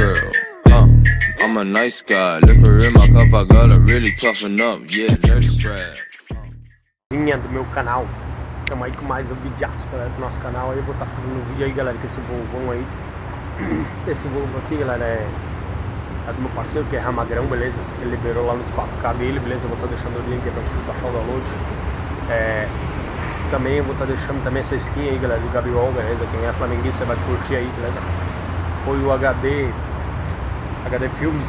girl. Uh, I'm a nice guy. Liquor in my cup, I gotta really toughen up. Yeah, nurse strap. Linha do meu canal. Tamo aí com mais um videaço galera, do nosso canal. Aí eu vou estar tá fazendo um vídeo aí, galera, com esse Volvão aí. Esse Volvo aqui, galera, é, é do meu parceiro, que é Ramagrão, beleza? Ele liberou lá no 4K dele, beleza? Eu vou estar tá deixando o link aí pra vocês baixar o download. É, também eu vou estar tá deixando também essa skin aí, galera, do Gabriel, beleza? Quem é flamenguista vai curtir aí, beleza? Foi o HD HD Filmes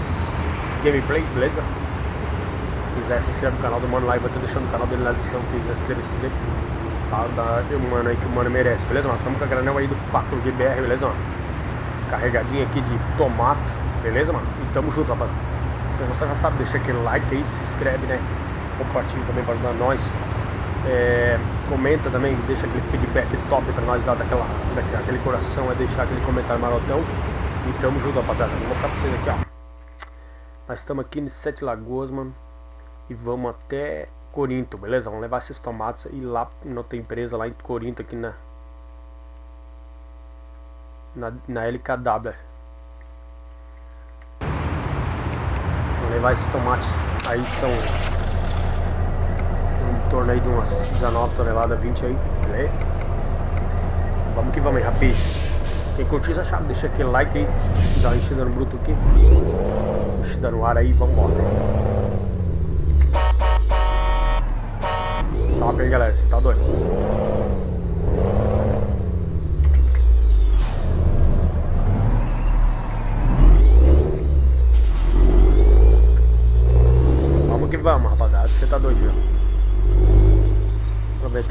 Gameplay, beleza? Se quiser se inscrever no canal do mano lá, eu vou estar deixando o canal dele na descrição, se quiser se inscrever, tá? Da, o mano aí que o mano merece, beleza, mano? Estamos com a granel aí do Factor GBR, beleza, mano? Carregadinha aqui de tomate, beleza, mano? E tamo junto, rapaz. Então você já sabe, deixa aquele like aí, se inscreve, né? Compartilha também para ajudar nós. É, comenta também, deixa aquele feedback top pra nós, dar daquela, daquele coração, é deixar aquele comentário marotão. E tamo junto, rapaziada. Vou mostrar pra vocês aqui, ó. Nós estamos aqui em Sete Lagoas, mano. E vamos até Corinto, beleza? Vamos levar esses tomates e lá na outra empresa, lá em Corinto, aqui na, na, na LKW. Vamos levar esses tomates aí, são em torno aí de umas 19 toneladas, 20 aí, beleza? Vamos que vamos aí, rapaz. Quem curtiu essa chave, deixa aquele like aí, dá uma enchida no bruto aqui. Enchida no ar aí, vambora. Top aí galera, você tá doido?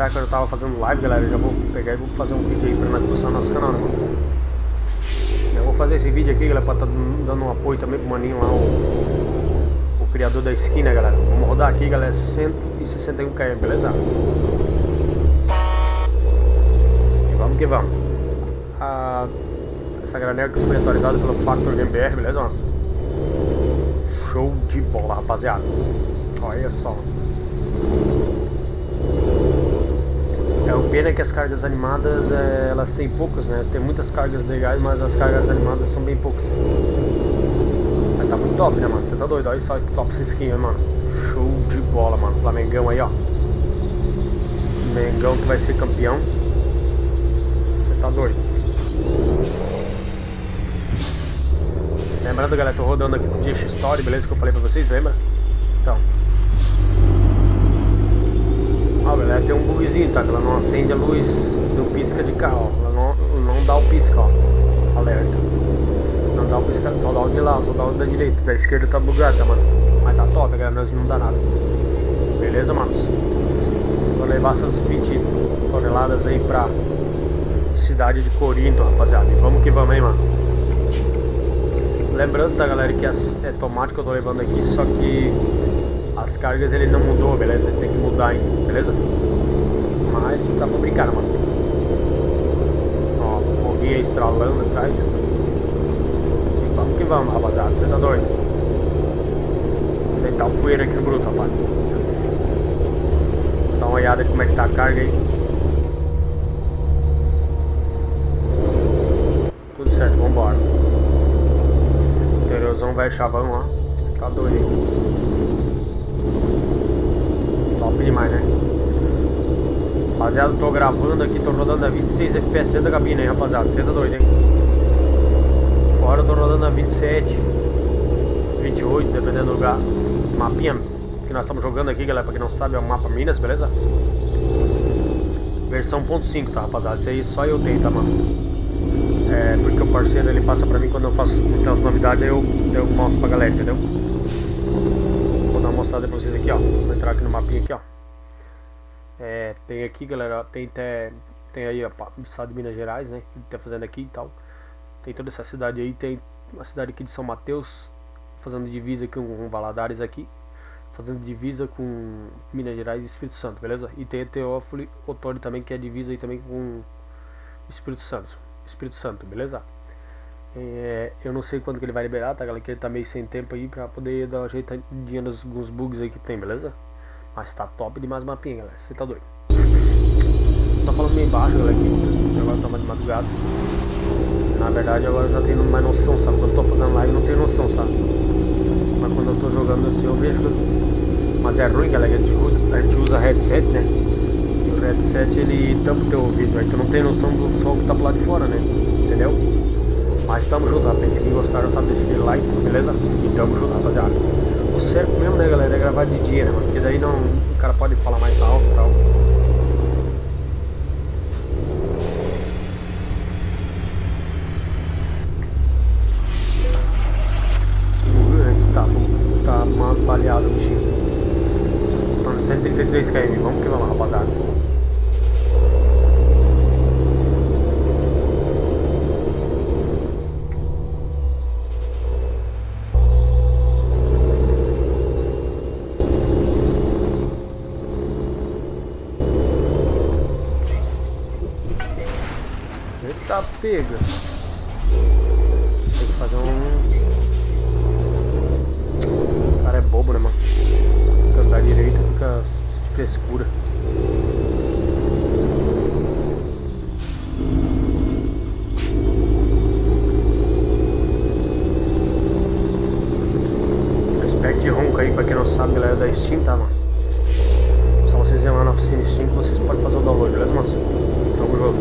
Aproveitar que eu tava fazendo live, galera, já vou pegar e vou fazer um vídeo aí pra nós no nosso canal, né, mano? Eu vou fazer esse vídeo aqui, galera, pra estar tá dando um apoio também pro maninho lá, o, o criador da esquina, galera. Vamos rodar aqui, galera, 161 km, beleza? E vamos que vamos. Ah, essa granel que foi atualizada pelo Factor GBR, beleza, mano? Show de bola, rapaziada. Olha só, É, o pena é que as cargas animadas, é, elas têm poucas, né? Tem muitas cargas legais, mas as cargas animadas são bem poucas. Mas tá muito top, né, mano? Você tá doido? Olha só que top essa skin, mano. Show de bola, mano. Flamengão aí, ó. Mengão que vai ser campeão. Você tá doido. Lembrando, galera, tô rodando aqui com o DX Story, beleza? Que eu falei pra vocês, lembra? Então, Ó, galera, tem um bugzinho, tá? Que ela não acende a luz do pisca de carro, ó. Ela não, não dá o pisca, ó. Alerta. Não dá o pisca, só dá o de lá, só dá o da direita. Da esquerda tá bugada, mano. Mas tá top, galera, não dá nada. Beleza, manos? Vou levar essas 20 toneladas aí pra cidade de Corinto, rapaziada. E vamos que vamos, hein, mano. Lembrando, tá, galera, que as, é tomate que eu tô levando aqui, só que as cargas ele não mudou, beleza? Ele tem que mudar ainda, beleza? Mas tá brincar, mano. Ó, morria estralando atrás. E vamos que vamos, rapaziada. Você tá doido? Vou deitar o poeira aqui no bruto, rapaz. Dá uma olhada como é que tá a carga aí. Tudo certo, vambora. Interiozão vai chavão, ó. Tá doido top demais, né? Rapaziada, tô gravando aqui, tô rodando a 26 FPS dentro da cabine aí, rapaziada. Tá doido, hein? Agora eu tô rodando a 27, 28, dependendo do lugar. Mapinha que nós estamos jogando aqui, galera, pra quem não sabe, é o mapa Minas, beleza? Versão .5, tá, rapaziada? Isso aí só eu tenho, tá, mano? É, porque o parceiro, ele passa pra mim quando eu faço então, as novidades, eu, eu mostro pra galera, entendeu? mostrada pra vocês aqui, ó. Vou entrar aqui no mapinha aqui, ó. É, tem aqui, galera, tem até, tem aí o estado de Minas Gerais, né, que tá fazendo aqui e tal. Tem toda essa cidade aí, tem a cidade aqui de São Mateus, fazendo divisa com, com Valadares aqui, fazendo divisa com Minas Gerais e Espírito Santo, beleza? E tem Teófilo Otório também, que é divisa aí também com Espírito Santo, Espírito Santo, beleza? É, eu não sei quando que ele vai liberar, tá galera? Que ele tá meio sem tempo aí pra poder dar uma ajeitadinha nos alguns bugs aí que tem, beleza? Mas tá top demais o mapinha, galera. Você tá doido. Tô falando meio baixo, galera, aqui. Agora tá mais de madrugada. Na Na verdade agora eu já tenho mais noção, sabe? Quando eu tô fazendo live não tenho noção, sabe? Mas quando eu tô jogando assim eu vejo que... Mas é ruim, galera, a gente usa, a gente usa headset, né? E o headset ele tampa o teu ouvido, aí tu não tem noção do som que tá pro lado de fora, né? Entendeu? Mas tamo junto, rapaz. Quem gostaram, sabe, deixa aquele like, beleza? E tamo junto, rapaziada. Certo mesmo, né, galera, é gravar de dia, né, mano? Porque daí não, o cara pode falar mais alto e tal. Tá, tá mal baleado o bichinho. Tô no 133 km, vamos que vamos, rapaziada. Eita pega! Tem que fazer um. O cara é bobo, né, mano? Fica andar direito, fica de frescura. Respect ronca aí, pra quem não sabe, galera da Steam, tá, mano? Só vocês irem lá na oficina Steam vocês podem fazer o download, beleza, moço? Tamo junto.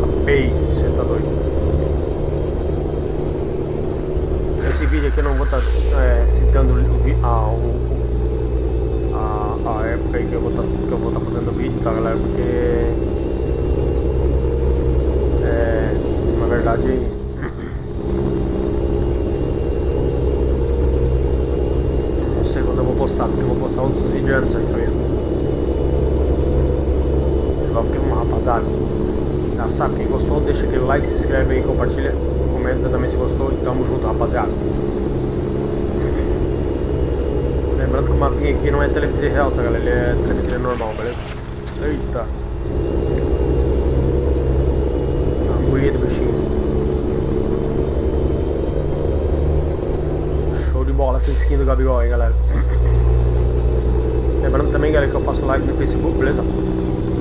Rapaz, você tá doido. Esse vídeo aqui eu não vou estar é, citando a, o, a, a época aí que eu vou vou estar fazendo o vídeo, tá galera? Porque é, na verdade não sei quando eu vou postar, porque eu vou postar outros vídeos antes aí, tá vendo? Vamos que vamos, rapaziada. Já sabe, quem gostou, deixa aquele like, se inscreve aí, compartilha, comenta também se gostou e tamo junto, rapaziada. Lembrando que o mapinha aqui não é telemetria real, tá galera? Ele é telemetria normal, beleza? Eita! A moída do bichinho. Show de bola essa skin do Gabigol aí, galera. Lembrando também, galera, que eu faço live no Facebook, beleza?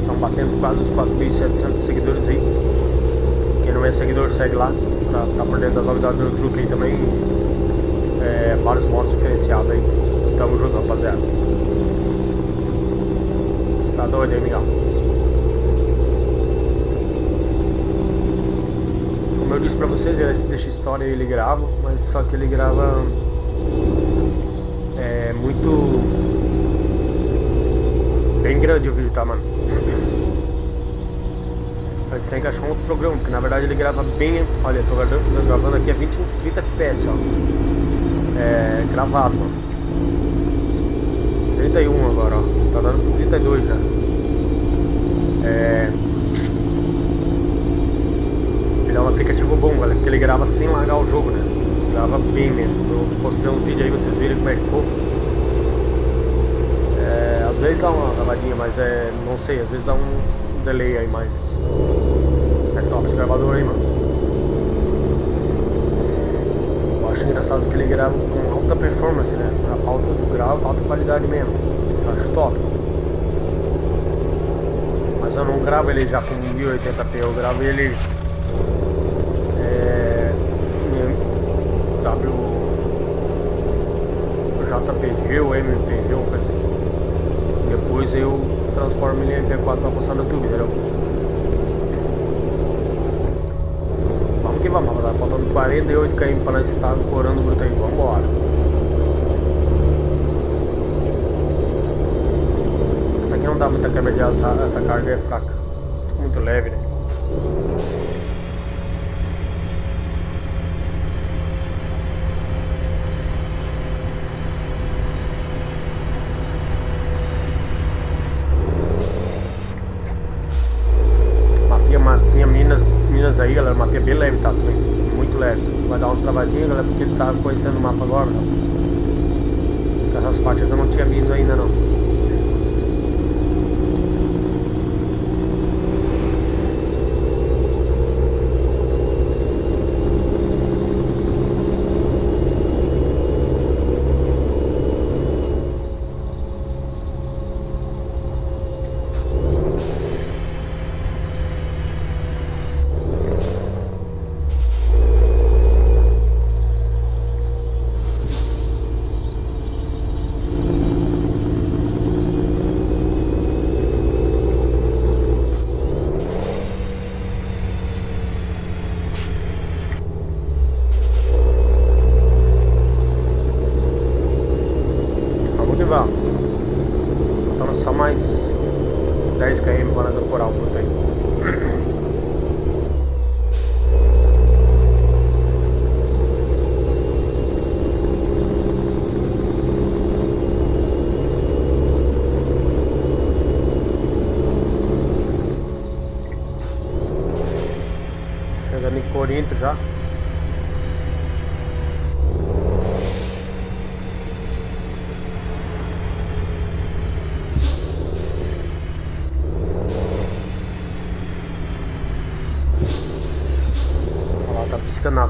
Estão batendo quase os 4.700 seguidores aí. Quem não é seguidor, segue lá. Pra ficar por dentro das novidades do truque aí também. É, vários modos diferenciados aí. Tamo junto, rapaziada. Tá doido aí, Miguel? Como eu disse pra vocês, esse deixa história ele grava, mas só que ele grava é muito bem grande o vídeo, tá, mano? A gente tem que achar um outro programa, porque na verdade ele grava bem. Olha, tô gravando, gravando aqui a 20, 30 FPS, ó. É. gravado, mano. 31 agora, ó. Tá dando 32 já. É. Ele é um aplicativo bom, galera, porque ele grava sem largar o jogo, né? Grava bem mesmo. Eu postei uns vídeos aí, vocês viram como é que ficou. Às vezes dá uma gravadinha, mas é. não sei, às vezes dá um delay aí, mas. É top esse gravador aí, mano. Eu acho engraçado que ele grava com alta performance, né? A alta do grau, alta qualidade mesmo. Eu acho top. Mas eu não gravo ele já com 1080p, eu gravo ele. É. Em ou MPG, ou coisa assim. Depois eu transformo ele em MP4 pra postar no YouTube, entendeu? Vamos que vamos, rapaziada. Faltando 48 km pra nós estar corando o aí. Vambora. Essa aqui não dá muita quebra de asa, essa carga é fraca. Muito leve, né? Mapinha, mapinha Minas, Minas aí, galera. Mapinha bem leve, tá? Muito leve. Vai dar uma travadinha, galera, porque ele tá conhecendo o mapa agora? Essas partes eu não tinha vindo ainda, não.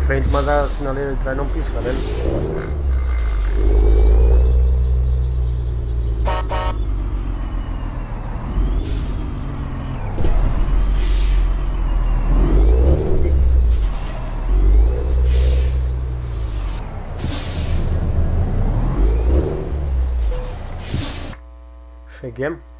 Frente, mas a sinaleira de trás não pisca, né? Cheguei.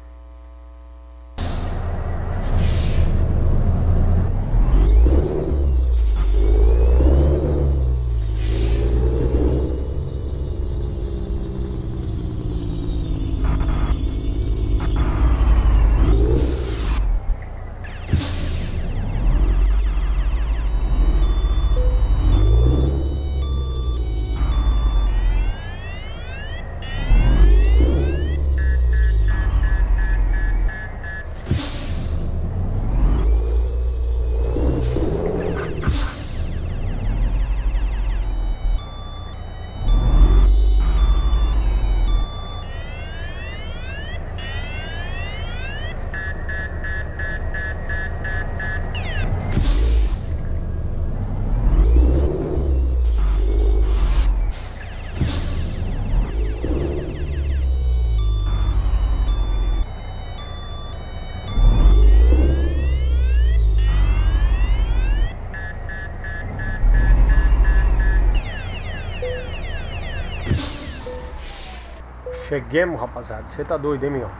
Cheguemos, rapaziada. Você tá doido, hein, meu?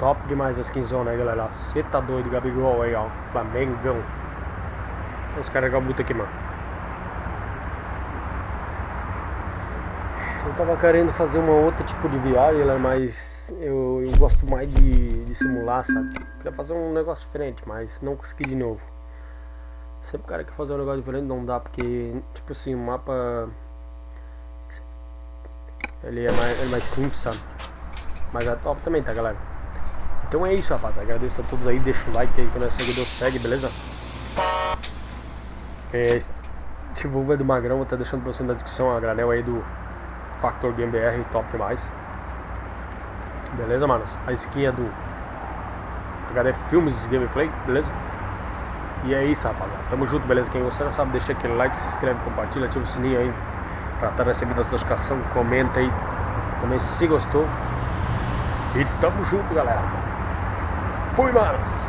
Top demais a skinzona aí, galera. Você tá doido, Gabigol aí, ó. Flamengão. Vamos carregar muito aqui, mano. Eu tava querendo fazer uma outra tipo de viagem, mas eu, eu gosto mais de, de simular, sabe? Queria fazer um negócio diferente, mas não consegui de novo. Sempre o cara quer fazer um negócio diferente, não dá, porque, tipo assim, o mapa ele é mais, ele é mais simples, sabe? Mas é top também, tá, galera? Então é isso, rapaz. Agradeço a todos aí. Deixa o like aí quando é seguidor, segue, beleza? É, esse Volvo do Magrão, vou estar deixando pra você na descrição a granel aí do Factor Game BR, top demais. Beleza, manos? A skin é do HD Filmes Gameplay, beleza? E é isso, rapaziada. Tamo junto, beleza? Quem não sabe, deixa aquele like, se inscreve, compartilha, ativa o sininho aí para estar recebendo as notificações, comenta aí também se gostou. E tamo junto, galera. Fui, manos!